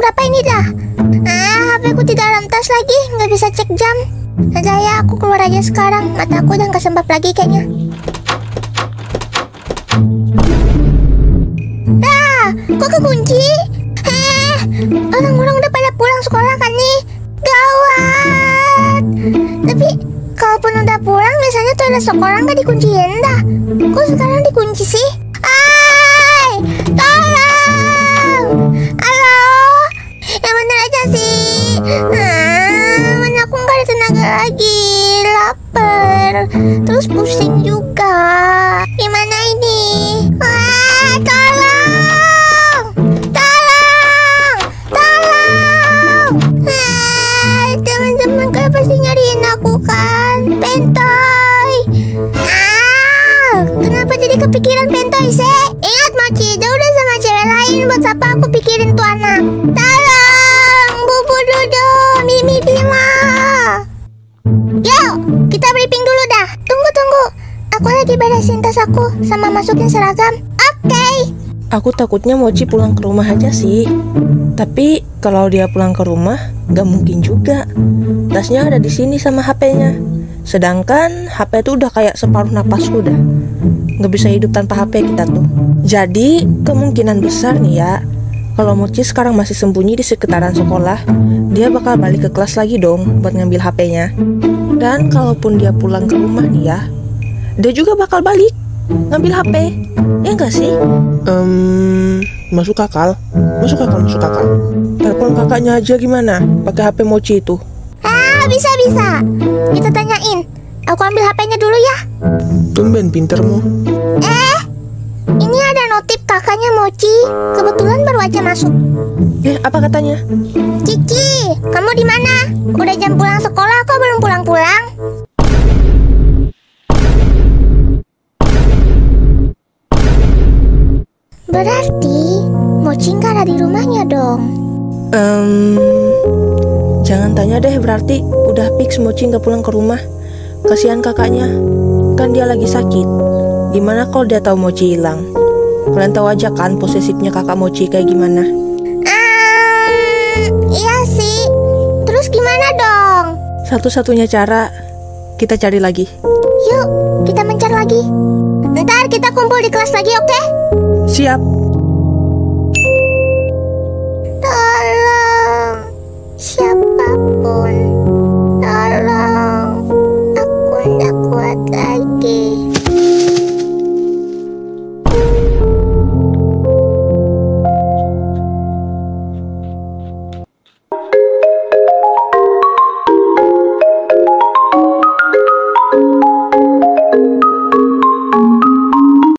berapa ini dah? Ah, HP ku di dalam tas lagi, nggak bisa cek jam. Ada ya, aku keluar aja sekarang. Mataku udah nggak sembab lagi kayaknya. Ah, kok kekunci? Eh, orang-orang udah pada pulang sekolah kan nih? Gawat. Tapi kalaupun udah pulang, biasanya toilet sekolah nggak dikunciin dah. Kok sekarang dikunci sih? Lagi, lapar, terus pusing juga. Gimana ini? Ah, tolong! Tolong! Tolong! Ah, teman-teman kalian pasti nyariin aku kan? Pentoy! Ah, kenapa jadi kepikiran pentoy sih? Ingat Mochi, udah sama cewek lain buat apa aku pikirin tuh anak? Tolong, lagi beresin tas aku sama masukin seragam. Oke. Aku takutnya Mochi pulang ke rumah aja sih. Tapi kalau dia pulang ke rumah, gak mungkin juga. Tasnya ada di sini sama HP-nya. Sedangkan HP itu udah kayak separuh napas udah. Gak bisa hidup tanpa HP kita tuh. Jadi kemungkinan besar nih ya, kalau Mochi sekarang masih sembunyi di sekitaran sekolah, dia bakal balik ke kelas lagi dong buat ngambil HP-nya. Dan kalaupun dia pulang ke rumah nih ya, dia juga bakal balik ngambil HP. Ya enggak sih? Em, masuk akal, masuk akal, masuk akal. Telepon kakaknya aja gimana? Pakai HP Mochi itu. Ah, bisa bisa. Kita tanyain. Aku ambil HP-nya dulu ya. Tumben pintermu. Eh, ini ada notif kakaknya Mochi. Kebetulan baru aja masuk. Eh, apa katanya? Cici, kamu di mana? Udah jam pulang sekolah kok belum pulang-pulang? Berarti Mochi nggak ada di rumahnya dong. Em, jangan tanya deh berarti udah fix Mochi nggak pulang ke rumah. Kasihan kakaknya, kan dia lagi sakit. Gimana kalau dia tahu Mochi hilang? Kalian tahu aja kan posesifnya kakak Mochi kayak gimana? Um, iya sih. Terus gimana dong? Satu-satunya cara kita cari lagi. Yuk, kita mencari lagi. Ntar kita kumpul di kelas lagi, oke? Siap.